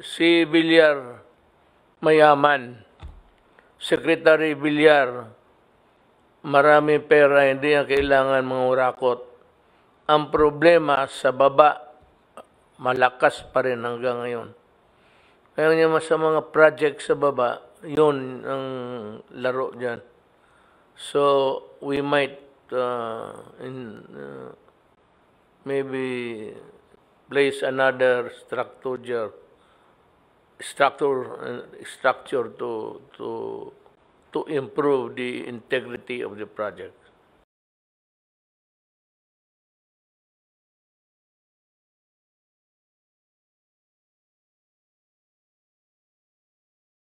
si Villar mayaman. Secretary Villar, marami pera, hindi niya kailangan mangurakot. Ang problema sa baba, malakas pa rin hanggang ngayon. Kaya niya sa mga project sa baba, yun ang laro dyan. So, we might uh, in, uh, maybe place another structure structure uh, structure to to to improve the integrity of the project.